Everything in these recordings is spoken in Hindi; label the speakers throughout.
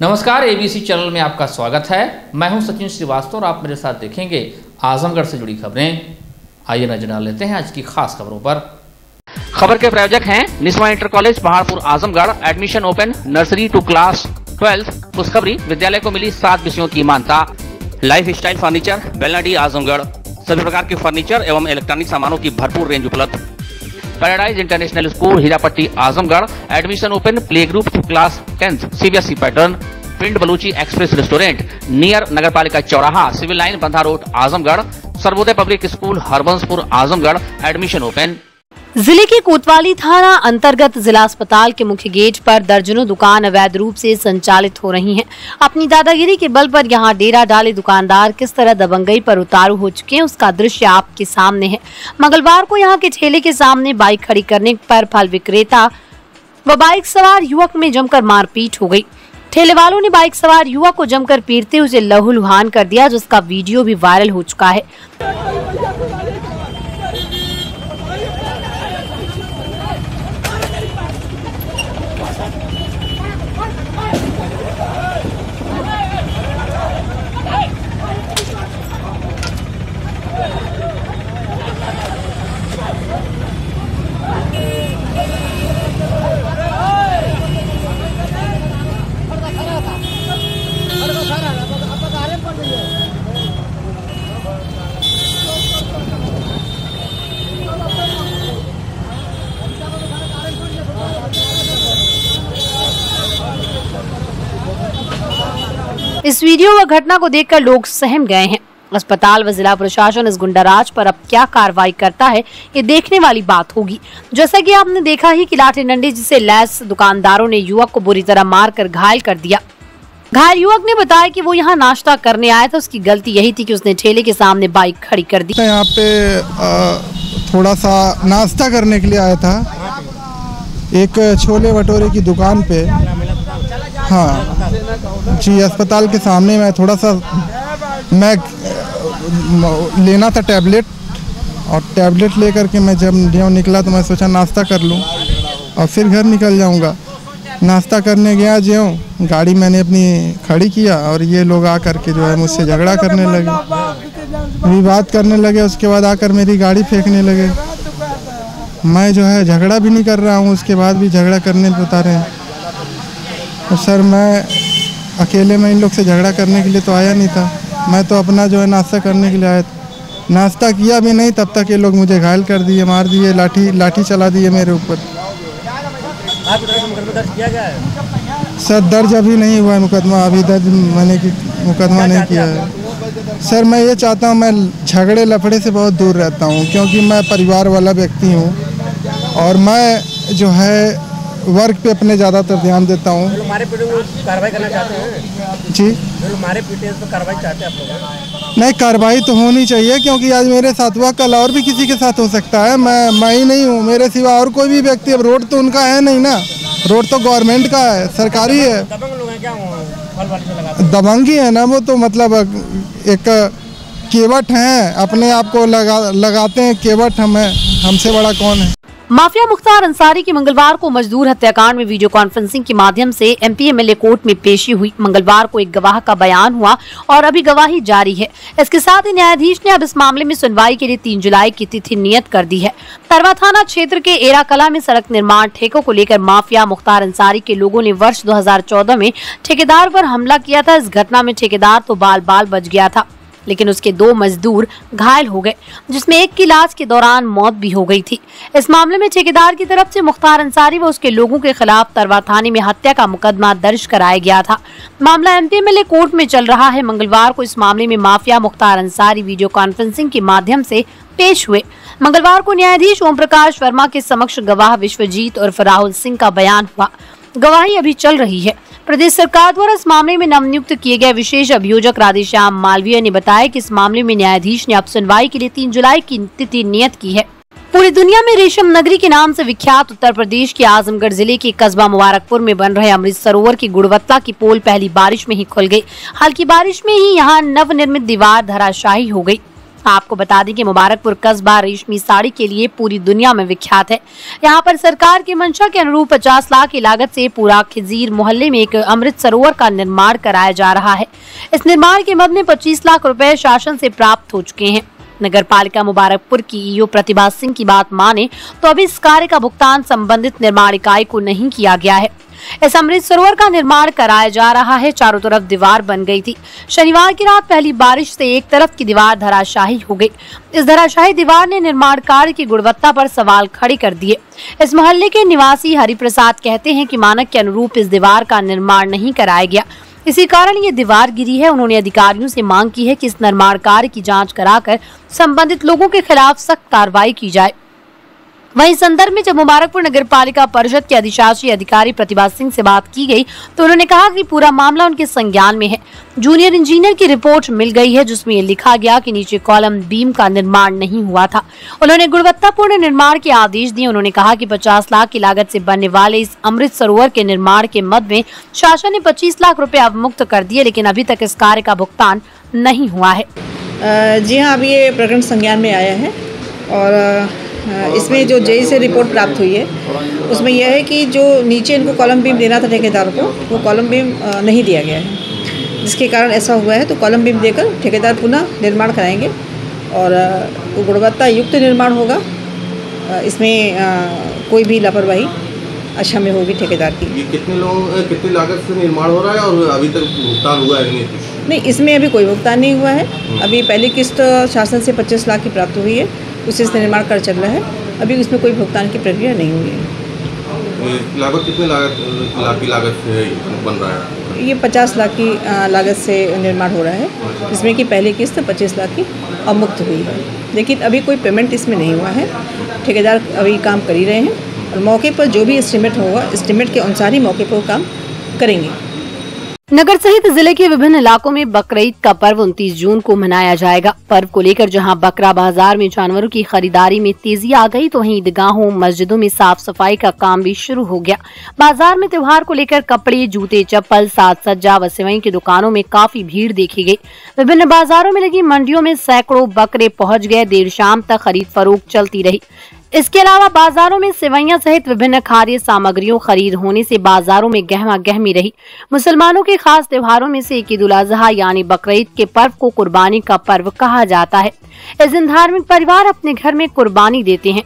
Speaker 1: नमस्कार एबीसी चैनल में आपका स्वागत है। मैं हूँ सचिन श्रीवास्तव और आप मेरे साथ देखेंगे आजमगढ़ से जुड़ी खबरें। आइए नज़र डाल लेते हैं आज की खास खबरों पर।
Speaker 2: खबर के प्रायोजक हैं Niswa inter college Paharpur Azamgarh. Admission open nursery to class twelfth खुशखबरी, विद्यालय को मिली सात विषयों की मान्यता। Life style furniture Belnadi Azamgarh. सभी प्रकार के फर्नीचर एवं इलेक्ट्रॉनिक सामानों की भरपूर रेंज उपलब्ध। Paradise international school Hirapatti Azamgarh admission open play group to class tenth CBSE pattern Pind Balluchi express restaurant near नगर पालिका चौराहा civil line Bandha road Azamgarh Sarvodaya public school Harbanspur Azamgarh admission open
Speaker 3: ज़िले के कोतवाली थाना अंतर्गत जिला अस्पताल के मुख्य गेट पर दर्जनों दुकान अवैध रूप से संचालित हो रही हैं। अपनी दादागिरी के बल पर यहाँ डेरा डाले दुकानदार किस तरह दबंगई पर उतारू हो चुके हैं, उसका दृश्य आपके सामने है। मंगलवार को यहाँ के ठेले के सामने बाइक खड़ी करने पर फल विक्रेता व बाइक सवार युवक में जमकर मारपीट हो गई। ठेले वालों ने बाइक सवार युवक को जमकर पीटते उसे लहूलुहान कर दिया, जिसका वीडियो भी वायरल हो चुका है। वीडियो व घटना को देखकर लोग सहम गए हैं। अस्पताल व जिला प्रशासन इस गुंडाराज पर अब क्या कार्रवाई करता है, ये देखने वाली बात होगी। जैसा कि आपने देखा ही कि लाठी डंडे जिसे लैस दुकानदारों ने युवक को बुरी तरह मार कर घायल कर दिया। घायल युवक ने बताया कि वो यहाँ नाश्ता करने आया था, उसकी गलती यही थी कि उसने ठेले के सामने बाइक खड़ी कर दी।
Speaker 4: यहाँ पे थोड़ा सा नाश्ता करने के लिए आया था। एक छोले भटूरे की दुकान पे। हाँ। जी, अस्पताल के सामने मैं थोड़ा सा मैं, लेना था टैबलेट और टैबलेट लेकर के मैं जब जो निकला तो मैं सोचा नाश्ता कर लूँ और फिर घर निकल जाऊँगा। नाश्ता करने गया जो गाड़ी मैंने अपनी खड़ी किया और ये लोग आ कर के जो है मुझसे झगड़ा करने लगे। विवाद करने लगे, उसके बाद आकर मेरी गाड़ी फेंकने लगे। मैं जो है झगड़ा भी नहीं कर रहा हूँ, उसके बाद भी झगड़ा करने बता रहे हैं। तो सर, मैं अकेले में इन लोग से झगड़ा करने के लिए तो आया नहीं था। मैं तो अपना जो है नाश्ता करने के लिए आया था। नाश्ता किया भी नहीं, तब तक ये लोग मुझे घायल कर दिए, मार दिए, लाठी लाठी चला दिए मेरे ऊपर। सर, दर्ज अभी नहीं हुआ है मुकदमा, अभी दर्ज मैंने की मुकदमा नहीं किया है। सर, मैं ये चाहता हूँ, मैं झगड़े लफड़े से बहुत दूर रहता हूँ, क्योंकि मैं परिवार वाला व्यक्ति हूँ और मैं जो है वर्क पे अपने ज़्यादातर ध्यान देता हूँ।
Speaker 5: कार्रवाई करना चाहते हैं?
Speaker 4: जी।
Speaker 5: मारे पीटे तो कार्रवाई चाहते हैं
Speaker 4: नहीं कार्रवाई तो होनी चाहिए क्योंकि आज मेरे साथ हुआ कल और भी किसी के साथ हो सकता है। मैं मैं ही नहीं हूँ मेरे सिवा और कोई भी व्यक्ति। अब रोड तो उनका है नहीं ना? रोड तो गवर्नमेंट का है सरकारी है। दबंगी है ना वो तो मतलब एक केवट हैं अपने आप को लगा लगाते हैं केवट हमें हमसे बड़ा कौन है?
Speaker 3: माफिया मुख्तार अंसारी की मंगलवार को मजदूर हत्याकांड में वीडियो कॉन्फ्रेंसिंग के माध्यम से एमपी एमएलए कोर्ट में पेशी हुई। मंगलवार को एक गवाह का बयान हुआ और अभी गवाही जारी है। इसके साथ ही न्यायाधीश ने अब इस मामले में सुनवाई के लिए तीन जुलाई की तिथि नियत कर दी है। तरवा थाना क्षेत्र के एरा कला में सड़क निर्माण ठेकों को लेकर माफिया मुख्तार अंसारी के लोगों ने वर्ष दो हज़ार चौदह में ठेकेदार पर हमला किया था। इस घटना में ठेकेदार तो बाल बाल बच गया था। लेकिन उसके दो मजदूर घायल हो गए, जिसमें एक की इलाज के दौरान मौत भी हो गई थी। इस मामले में ठेकेदार की तरफ़ से मुख्तार अंसारी व उसके लोगों के खिलाफ तरवा थाने में हत्या का मुकदमा दर्ज कराया गया था। मामला एम पी कोर्ट में चल रहा है। मंगलवार को इस मामले में mafia Mukhtar Ansari video conferencing के माध्यम से पेश हुए। मंगलवार को न्यायाधीश ओम प्रकाश वर्मा के समक्ष गवाह विश्वजीत और राहुल सिंह का बयान हुआ। गवाही अभी चल रही है। प्रदेश सरकार द्वारा इस मामले में नवनियुक्त किए गए विशेष अभियोजक राधेश्याम मालवीय ने बताया कि इस मामले में न्यायाधीश ने अब सुनवाई के लिए तीन जुलाई की तिथि नियत की है। पूरी दुनिया में रेशम नगरी के नाम से विख्यात उत्तर प्रदेश के आजमगढ़ ज़िले के कस्बा मुबारकपुर में बन रहे अमृत सरोवर की गुणवत्ता की पोल पहली बारिश में ही खुल गई। हल्की बारिश में ही यहाँ नव निर्मित दीवार धराशाही हो गई। आपको बता दें कि मुबारकपुर कस्बा रेशमी साड़ी के लिए पूरी दुनिया में विख्यात है। यहाँ पर सरकार की मंशा के अनुरूप 50 लाख की लागत से पूरा खिजीर मोहल्ले में एक अमृत सरोवर का निर्माण कराया जा रहा है। इस निर्माण के मद में 25 लाख रुपए शासन से प्राप्त हो चुके हैं। नगर पालिका मुबारकपुर की ईओ प्रतिभा सिंह की बात माने तो अभी इस कार्य का भुगतान संबंधित निर्माण इकाई को नहीं किया गया है। इस अमृत सरोवर का निर्माण कराया जा रहा है। चारों तरफ़ दीवार बन गई थी। शनिवार की रात पहली बारिश से एक तरफ़ की दीवार धराशाही हो गई। इस धराशाही दीवार ने निर्माण कार्य की गुणवत्ता पर सवाल खड़े कर दिए। इस मोहल्ले के निवासी हरिप्रसाद कहते हैं कि मानक के अनुरूप इस दीवार का निर्माण नहीं कराया गया। इसी कारण ये दीवार गिरी है। उन्होंने अधिकारियों से मांग की है कि इस निर्माण कार्य की जाँच कराकर संबंधित लोगों के खिलाफ सख्त कार्रवाई की जाए। वहीं संदर्भ में जब मुबारकपुर नगर पालिका परिषद के अधिशासी अधिकारी प्रतिभा सिंह से बात की गई तो उन्होंने कहा कि पूरा मामला उनके संज्ञान में है। जूनियर इंजीनियर की रिपोर्ट मिल गई है, जिसमें ये लिखा गया कि नीचे कॉलम बीम का निर्माण नहीं हुआ था। उन्होंने गुणवत्तापूर्ण निर्माण के आदेश दिए। उन्होंने कहा की पचास लाख की लागत से बनने वाले इस अमृत सरोवर के निर्माण के मद में शासन ने 25 लाख रुपए अवमुक्त कर दिए, लेकिन अभी तक इस कार्य का भुगतान नहीं हुआ है।
Speaker 6: जी हाँ अभी ये प्रकरण संज्ञान में आया है और इसमें जो जेई से रिपोर्ट प्राप्त हुई है उसमें यह है कि जो नीचे इनको कॉलम बीम देना था ठेकेदार को वो कॉलम बीम नहीं दिया गया है। जिसके कारण ऐसा हुआ है तो कॉलम बीम देकर ठेकेदार पुनः निर्माण कराएँगे और वो गुणवत्ता युक्त निर्माण होगा। इसमें कोई भी लापरवाही अच्छा में होगी ठेकेदार की।
Speaker 7: ये कितने लोग कितनी लागत से निर्माण हो रहा है और अभी तक भुगतान हुआ है नहीं?
Speaker 6: नहीं इसमें अभी कोई भुगतान नहीं हुआ है। अभी पहली किस्त शासन से 25 लाख की प्राप्त हुई है। उसी से निर्माण कार्य चल रहा है। अभी उसमें कोई भुगतान की प्रक्रिया नहीं हुई है।
Speaker 7: लागत कितने लागत लाख की लागत से बन रहा है?
Speaker 6: ये 50 लाख की लागत से निर्माण हो रहा है। जिसमें कि पहली किस्त 25 लाख की अमुक्त हुई है। लेकिन अभी कोई पेमेंट इसमें नहीं हुआ है। ठेकेदार अभी काम कर ही रहे हैं। और मौके पर जो भी एस्टिमेट होगा एस्टिमेट के अनुसार ही मौके पर काम करेंगे।
Speaker 3: नगर सहित ज़िले के विभिन्न इलाकों में बकरीद का पर्व 29 जून को मनाया जाएगा। पर्व को लेकर जहाँ बकरा बाज़ार में जानवरों की खरीदारी में तेज़ी आ गई तो वहीं ईदगाहों, मस्जिदों में साफ़ सफ़ाई का काम भी शुरू हो गया। बाज़ार में त्योहार को लेकर कपड़े, जूते, चप्पल साज सज्जा व सिवई की दुकानों में काफ़ी भीड़ देखी गई विभिन्न बाजारों में लगी मंडियों में सैकड़ों बकरे पहुँच गए। देर शाम तक खरीद फरोख चलती रही। इसके अलावा बाजारों में सिवैया सहित विभिन्न खाद्य सामग्रियों खरीद होने से बाजारों में गहमा गहमी रही। मुसलमानों के खास त्योहारों में से एक ईद उल अजहा, यानी बकरीद के पर्व को कुर्बानी का पर्व कहा जाता है। इस दिन धार्मिक परिवार अपने घर में कुर्बानी देते हैं।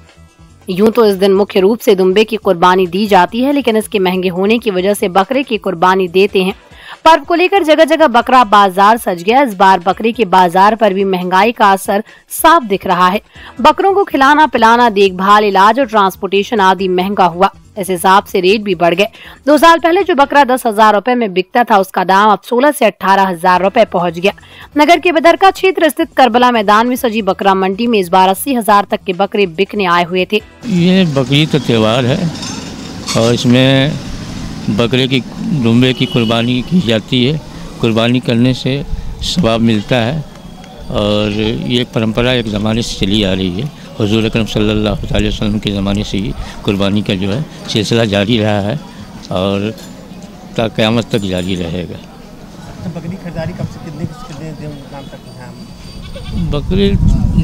Speaker 3: यूँ तो इस दिन मुख्य रूप से दुम्बे की कुर्बानी दी जाती है, लेकिन इसके महँगे होने की वजह से बकरे की कुर्बानी देते हैं। पर्व को लेकर जगह जगह बकरा बाज़ार सज गया। इस बार बकरे के बाज़ार पर भी महँगाई का असर साफ़ दिख रहा है। बकरों को खिलाना, पिलाना, देखभाल, इलाज और ट्रांसपोर्टेशन आदि महँगा हुआ। इस हिसाब से रेट भी बढ़ गए। दो साल पहले जो बकरा दस हज़ार रूपए में बिकता था, उसका दाम अब सोलह से अठारह हज़ार रूपए पहुँच गया। नगर के बदरका क्षेत्र स्थित करबला मैदान में सजी बकरा मंडी में इस बार अस्सी हज़ार तक के बकरे बिकने आए हुए थे।
Speaker 8: ये बकरीद का त्यौहार है और इसमें बकरे की डुम्बे की कुर्बानी की जाती है। कुर्बानी करने से सवाब मिलता है और ये परंपरा एक ज़माने से चली आ रही है। हजूर अकरम सल्लल्लाहु अलैहि वसल्लम के ज़माने से ही कुर्बानी का जो है सिलसिला जारी रहा है और ता क़यामत तक जारी रहेगा।
Speaker 5: अच्छा बकरी खरीदारी कब से कितने कितने दिन नाम तक है
Speaker 8: बकरे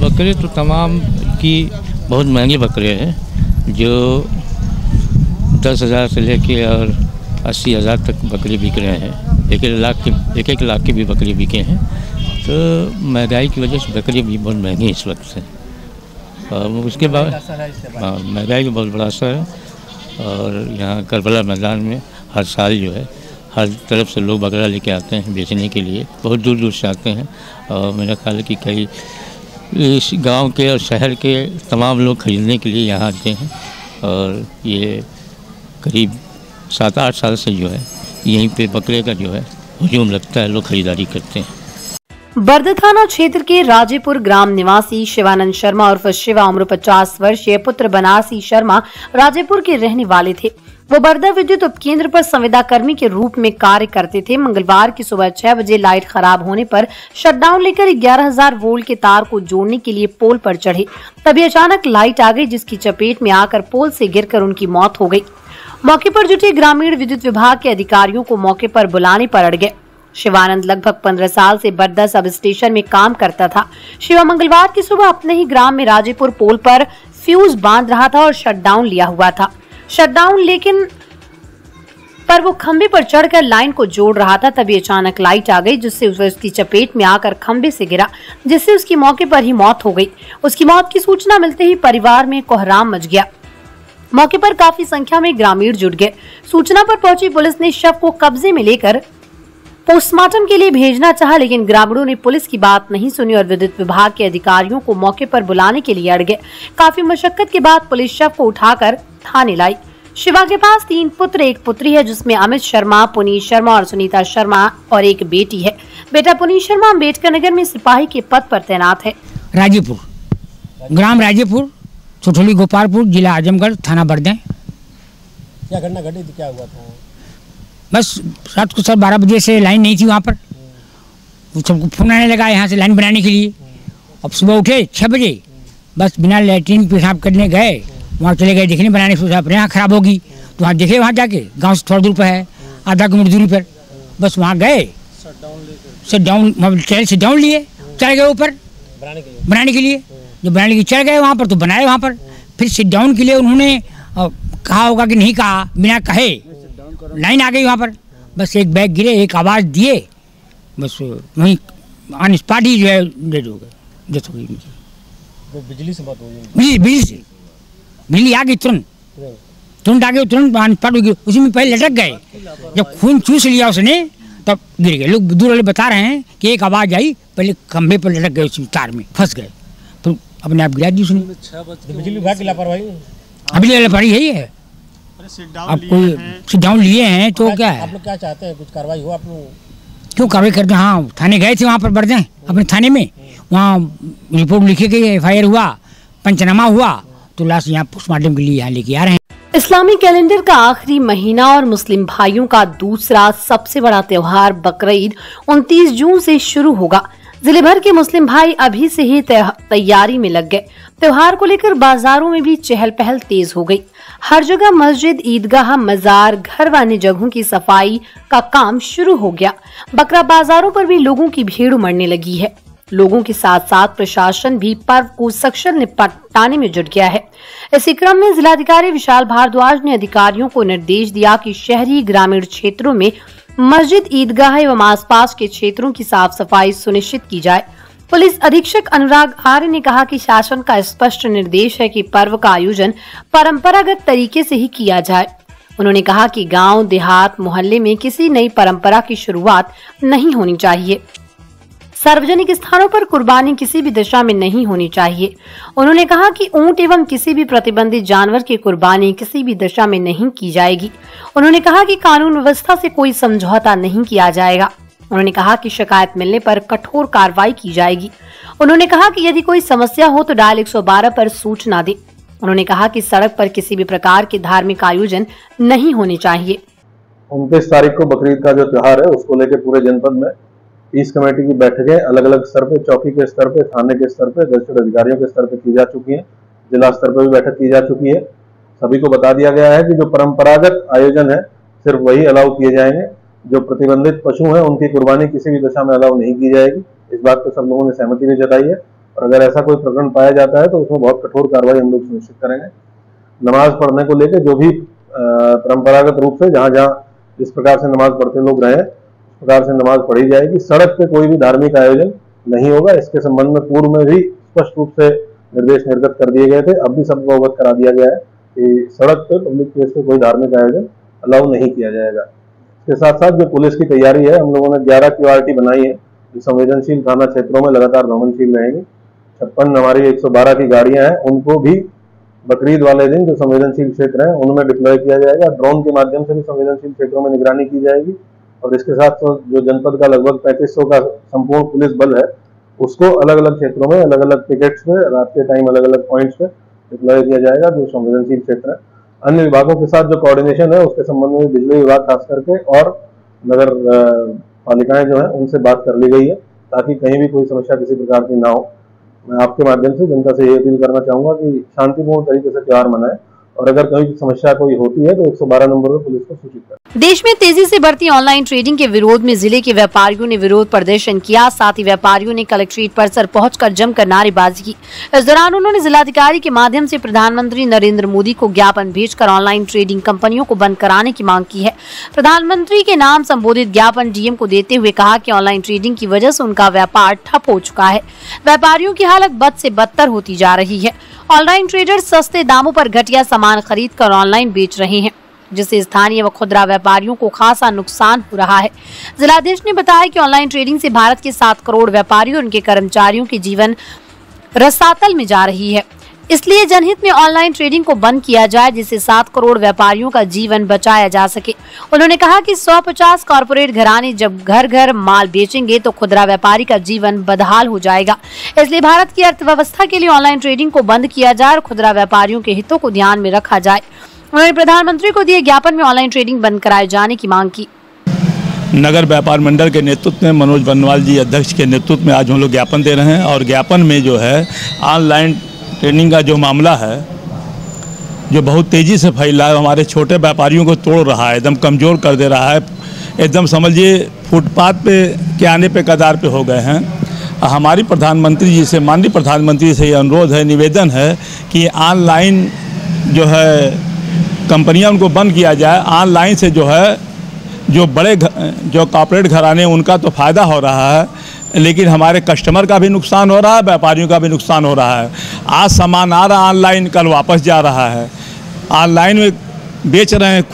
Speaker 8: बकरे तो तमाम की बहुत महँगे बकरे हैं जो दस हज़ार से लेके और अस्सी हज़ार तक बकरे बिक रहे हैं। एक एक लाख के एक एक लाख के भी बकरे बिके हैं। तो महँगाई की वजह से बकरे भी बहुत महँगी इस वक्त से। और उसके बाद
Speaker 5: है बाद।
Speaker 8: हाँ महँगाई का बहुत बड़ा असर है। और यहाँ करबला मैदान में हर साल जो है हर तरफ़ से लोग बकरा लेके आते हैं बेचने के लिए। बहुत दूर दूर से आते हैं। और मेरा ख्याल है कि कई इस गाँव के और शहर के तमाम लोग खरीदने के लिए यहाँ आते हैं। और ये करीब सात आठ साल से जो है, यहीं पे बकरे का जो है, हजूम लगता है, लोग खरीदारी करते हैं।
Speaker 3: बर्द थाना क्षेत्र के राजेपुर ग्राम निवासी शिवानंद शर्मा और शिवा उम्र 50 वर्षीय पुत्र बनारसी शर्मा राजेपुर के रहने वाले थे। वो बर्दा विद्युत उपकेंद्र पर संविदा कर्मी के रूप में कार्य करते थे। मंगलवार की सुबह छह बजे लाइट खराब होने पर शटडाउन लेकर 11000 वोल्ट के तार को जोड़ने के लिए पोल पर चढ़े। तभी अचानक लाइट आ गई, जिसकी चपेट में आकर पोल से गिरकर उनकी मौत हो गई। मौके पर जुटे ग्रामीण विद्युत विभाग के अधिकारियों को मौके पर बुलाने पर अड़ गए। शिवानंद लगभग 15 साल से बरदा सब स्टेशन में काम करता था। शिवा मंगलवार की सुबह अपने ही ग्राम में राजेपुर पोल पर फ्यूज बाँध रहा था और शटडाउन लिया हुआ था। शटडाउन लेकिन पर वो खंबे पर चढ़कर लाइन को जोड़ रहा था, तभी अचानक लाइट आ गई, जिससे उसकी चपेट में आकर खंबे से गिरा, जिससे उसकी मौके पर ही मौत हो गई। उसकी मौत की सूचना मिलते ही परिवार में कोहराम मच गया। मौके पर काफ़ी संख्या में ग्रामीण जुट गए। सूचना पर पहुँची पुलिस ने शव को कब्जे में लेकर पोस्टमार्टम के लिए भेजना चाहा, लेकिन ग्रामीणों ने पुलिस की बात नहीं सुनी और विद्युत विभाग के अधिकारियों को मौके पर बुलाने के लिए अड़ गए। काफ़ी मशक्कत के बाद पुलिस शव को उठाकर थाने लाई। शिवा के पास तीन पुत्र, एक पुत्री है, जिसमें अमित शर्मा, पुनीत शर्मा और सुनीता शर्मा और एक बेटी है। बेटा पुनीत शर्मा अंबेडकर नगर में सिपाही के पद पर तैनात है।
Speaker 9: राजेपुर। ग्राम राजेपुर। छोटोली गोपालपुर जिला आजमगढ़ थाना बरदें
Speaker 5: क्या घटना घटी थी? क्या हुआ था?
Speaker 9: बस रात को सर बारह बजे से लाइन नहीं थी वहाँ पर। वो सबको फ़ोन आने लगा यहाँ से लाइन बनाने के लिए। अब सुबह उठे छः बजे। बस बिना लैट्रिन पेशाब करने गए। वहाँ चले गए देखने बनाने सोचा अपने यहाँ खराब होगी। तो वहाँ देखे वहाँ जाके। गाँव से थोड़ा दूर पर है आधा किलोमीटर दूरी पर। बस वहाँ गए। सेट डाउन ट्रेन से डाउन लिए चढ़ गए ऊपर।
Speaker 5: बनाने के लिए।
Speaker 9: जब बनाने के चढ़ गए वहाँ पर तो बनाए वहाँ पर। फिर सिट डाउन के लिए उन्होंने कहा होगा कि नहीं कहा बिना कहे। लाइन आ गई वहाँ पर। बस एक बैग गिरे एक आवाज़ दिए। बस वहीं ऑन स्पॉट ही जो है डेड हो गए। डेथ हो गई उनकी।
Speaker 5: बिजली से मौत हुई उनकी।
Speaker 9: बिजली बिजली से। बिजली आ गई तुरंत। तुरंत आ गई तुरंत ऑन स्पॉट हो गई उसी में पहले लटक गए। जब खून चूस लिया उसने तब गिर गए। लोग दूर वाले बता रहे हैं कि एक आवाज़ आई पहले खंभे पर लटक गए उसी तार में फंस गए। अपने आप गिरा दी उसने।
Speaker 5: तो बिजली विभाग की लापरवाही
Speaker 9: अभी ले पड़ी यही है अब कोई सिट डाउन लिए हैं तो क्या है आप
Speaker 5: लोग क्या चाहते हैं? कुछ कार्रवाई हो आप लोग
Speaker 9: क्यों कार्रवाई करते हैं? हाँ थाने गए थे वहाँ पर बढ़ जाए अपने थाने में। वहाँ रिपोर्ट लिखी गई एफ़ हुआ पंचनामा हुआ तो लास्ट यहाँ पोस्टमार्टम के लिए यहाँ लेके आ रहे हैं।
Speaker 3: इस्लामी कैलेंडर का आखिरी महीना और मुस्लिम भाइयों का दूसरा सबसे बड़ा त्योहार बकरीद 29 जून से शुरू होगा। ज़िले भर के मुस्लिम भाई अभी से ही तैयारी में लग गए। त्योहार को लेकर बाजारों में भी चहल पहल तेज हो गई। हर जगह मस्जिद, ईदगाह, मजार घर व अन्य जगहों की सफ़ाई का काम शुरू हो गया। बकरा बाजारों पर भी लोगों की भीड़ उमड़ने लगी है। लोगों के साथ साथ प्रशासन भी पर्व को सक्षम निपटाने में जुट गया है। इसी क्रम में जिलाधिकारी विशाल भारद्वाज ने अधिकारियों को निर्देश दिया कि शहरी ग्रामीण क्षेत्रों में मस्जिद ईदगाह एवं आसपास के क्षेत्रों की साफ़ सफ़ाई सुनिश्चित की जाए। पुलिस अधीक्षक अनुराग आर्य ने कहा कि शासन का स्पष्ट निर्देश है कि पर्व का आयोजन परंपरागत तरीके से ही किया जाए। उन्होंने कहा कि गाँव, देहात, मोहल्ले में किसी नई परंपरा की शुरुआत नहीं होनी चाहिए। सार्वजनिक स्थानों पर कुर्बानी किसी भी दशा में नहीं होनी चाहिए। उन्होंने कहा कि ऊँट एवं किसी भी प्रतिबंधित जानवर की कुर्बानी किसी भी दशा में नहीं की जाएगी। उन्होंने कहा कि कानून व्यवस्था से कोई समझौता नहीं किया जाएगा। उन्होंने कहा कि शिकायत मिलने पर कठोर कार्रवाई की जाएगी। उन्होंने कहा कि यदि कोई समस्या हो तो डायल 112 पर सूचना दे। उन्होंने कहा कि सड़क पर किसी भी प्रकार के धार्मिक आयोजन नहीं होने चाहिए।
Speaker 10: उनतीस तारीख को बकरीद का जो त्यौहार है, उसको लेकर पूरे जनपद में पीस कमेटी की बैठकें अलग अलग स्तर पे, चौकी के स्तर पे, थाने के स्तर पे, रजिस्टर्ड अधिकारियों के स्तर पे की जा चुकी है। जिला स्तर पर भी बैठक की जा चुकी है। सभी को बता दिया गया है कि जो परंपरागत आयोजन है, सिर्फ़ वही अलाउ किए जाएँगे। जो प्रतिबंधित पशु हैं, उनकी कुर्बानी किसी भी दशा में अलाउ नहीं की जाएगी। इस बात पर सब लोगों ने सहमति भी जताई है। और अगर ऐसा कोई प्रकरण पाया जाता है तो उसमें बहुत कठोर कार्रवाई हम लोग सुनिश्चित करेंगे। नमाज़ पढ़ने को लेकर जो भी परंपरागत रूप से जहाँ जहाँ जिस प्रकार से नमाज़ पढ़ते लोग रहे प्रकार से नमाज़ पढ़ी जाएगी। सड़क पे कोई भी धार्मिक आयोजन नहीं होगा। इसके संबंध में पूर्व में भी स्पष्ट रूप से निर्देश निर्गत कर दिए गए थे। अब भी सबको अवगत करा दिया गया है कि सड़क पे पब्लिक प्लेस पे कोई धार्मिक आयोजन अलाउ नहीं किया जाएगा। इसके साथ साथ जो पुलिस की तैयारी है, हम लोगों ने ग्यारह क्यू बनाई है। जो संवेदनशील थाना क्षेत्रों में लगातार भ्रमणशील रहेंगे। छप्पन हमारी 112 की गाड़ियाँ हैं। उनको भी बकरीद वाले दिन जो संवेदनशील क्षेत्र हैं, उनमें डिप्लॉय किया जाएगा। ड्रोन के माध्यम से भी संवेदनशील क्षेत्रों में निगरानी की जाएगी। और इसके साथ जो जनपद का लगभग पैंतीस का संपूर्ण पुलिस बल है, उसको अलग अलग क्षेत्रों में अलग अलग पिकेट्स पे रात के टाइम अलग अलग पॉइंट्स पे डिप्लॉय किया जाएगा, जो संवेदनशील क्षेत्र है। अन्य विभागों के साथ जो कोऑर्डिनेशन है, उसके संबंध में बिजली विभाग खास करके और नगर पालिकाएँ जो है, उनसे बात कर ली गई है, ताकि कहीं भी कोई समस्या किसी प्रकार की ना हो। मैं आपके माध्यम से जनता से ये अपील करना चाहूँगा कि शांतिपूर्ण तरीके से त्यौहार मनाएँ। और अगर कहीं समस्या कोई होती है तो 112 नंबर पर पुलिस को सूचित करें।
Speaker 3: देश में तेज़ी से बढ़ती ऑनलाइन ट्रेडिंग के विरोध में ज़िले के व्यापारियों ने विरोध प्रदर्शन किया। साथ ही व्यापारियों ने कलेक्ट्रेट परिसर पहुंचकर जमकर नारेबाजी की। इस दौरान उन्होंने जिलाधिकारी के माध्यम से प्रधानमंत्री नरेंद्र मोदी को ज्ञापन भेजकर ऑनलाइन ट्रेडिंग कंपनियों को बंद कराने की मांग की है। प्रधानमंत्री के नाम संबोधित ज्ञापन डीएम को देते हुए कहा कि ऑनलाइन ट्रेडिंग की वजह से उनका व्यापार ठप हो चुका है। व्यापारियों की हालत बद से बदतर होती जा रही है। ऑनलाइन ट्रेडर सस्ते दामों पर घटिया सामान खरीद कर ऑनलाइन बेच रहे हैं, जिससे स्थानीय व खुदरा व्यापारियों को खासा नुकसान हो रहा है। जिलाधीश ने बताया कि ऑनलाइन ट्रेडिंग से भारत के सात करोड़ व्यापारियों और उनके कर्मचारियों के जीवन रसातल में जा रही है। इसलिए जनहित में ऑनलाइन ट्रेडिंग को बंद किया जाए, जिससे सात करोड़ व्यापारियों का जीवन बचाया जा सके। उन्होंने कहा कि 150 कॉरपोरेट घराने जब घर घर माल बेचेंगे तो खुदरा व्यापारी का जीवन बदहाल हो जाएगा। इसलिए भारत की अर्थव्यवस्था के लिए ऑनलाइन ट्रेडिंग को बंद किया जाए और खुदरा व्यापारियों के हितों को ध्यान में रखा जाए। उन्होंने प्रधानमंत्री को दिए ज्ञापन में ऑनलाइन ट्रेडिंग बंद कराए जाने की मांग की।
Speaker 11: नगर व्यापार मंडल के नेतृत्व में मनोज बनवाल जी अध्यक्ष के नेतृत्व में आज हम लोग ज्ञापन दे रहे हैं और ज्ञापन में जो है, ऑनलाइन ट्रेनिंग का जो मामला है, जो बहुत तेज़ी से फैला है, हमारे छोटे व्यापारियों को तोड़ रहा है, एकदम कमज़ोर कर दे रहा है। एकदम समझिए, फुटपाथ पे, के आने पे कदार पे हो गए हैं। हमारी प्रधानमंत्री जी से, माननीय प्रधानमंत्री से ये अनुरोध है, निवेदन है कि ऑनलाइन जो है, कंपनियाँ उनको बंद किया जाए। ऑनलाइन से जो है, जो बड़े जो कॉपरेट घराने, उनका तो फ़ायदा हो रहा है। लेकिन हमारे कस्टमर का भी नुकसान हो रहा है, व्यापारियों का भी नुकसान हो रहा है। आज सामान आ रहा ऑनलाइन, कल वापस जा रहा है। ऑनलाइन में बेच रहे हैं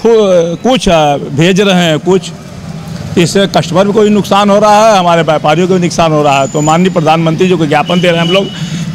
Speaker 11: कुछ भेज रहे हैं, कुछ। इससे कस्टमर को भी नुकसान हो रहा है, हमारे व्यापारियों को भी नुकसान हो रहा है। तो माननीय प्रधानमंत्री जी को ज्ञापन दे रहे हैं हम लोग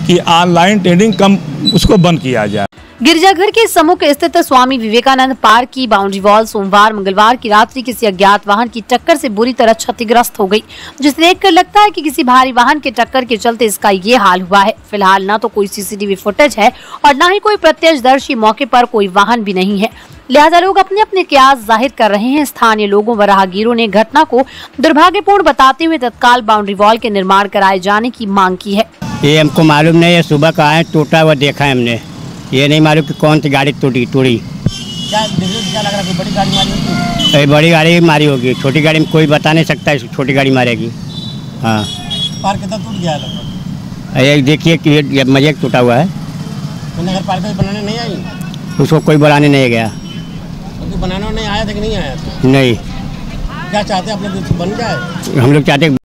Speaker 11: कि ऑनलाइन ट्रेडिंग कम, उसको बंद किया जाए।
Speaker 3: गिरजाघर के सम्मुख स्थित स्वामी विवेकानंद पार्क की बाउंड्री वॉल सोमवार, मंगलवार की रात्रि किसी अज्ञात वाहन की टक्कर से बुरी तरह क्षतिग्रस्त हो गई, जिसे देखकर लगता है कि किसी भारी वाहन के टक्कर के चलते इसका ये हाल हुआ है। फ़िलहाल न तो कोई सीसीटीवी फुटेज है और न ही कोई प्रत्यक्षदर्शी मौके पर कोई वाहन भी नहीं है। लिहाजा लोग अपने अपने क्यास ज़ाहिर कर रहे हैं। स्थानीय लोगों व राहगीरों ने घटना को दुर्भाग्यपूर्ण बताते हुए तत्काल बाउंड्री वॉल के निर्माण कराए जाने की मांग की है।
Speaker 12: ये हमको मालूम नहीं है, सुबह का है, टूटा हुआ देखा है हमने। ये नहीं मालूम कि कौन सी गाड़ी टूटी टूटी।
Speaker 5: क्या क्या लग रहा है? बड़ी गाड़ी मारी होगी?
Speaker 12: ये बड़ी गाड़ी मारी होगी। छोटी गाड़ी में कोई बता नहीं सकता है छोटी गाड़ी मारेगी। हाँ।
Speaker 5: पार्क कितना टूट गया है
Speaker 12: ये देखिए कि ये- ये मज़े टूटा हुआ है।
Speaker 5: तो नगर पालिका बनाने नहीं आई?
Speaker 12: उसको कोई बुलाने नहीं गया।
Speaker 5: क्योंकि बनाने नहीं आया था कि नहीं आया? था
Speaker 12: नहीं।
Speaker 5: क्या चाहते हैं? अपने बन जाए
Speaker 12: हम लोग चाहते